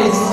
mais.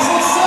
Jesus.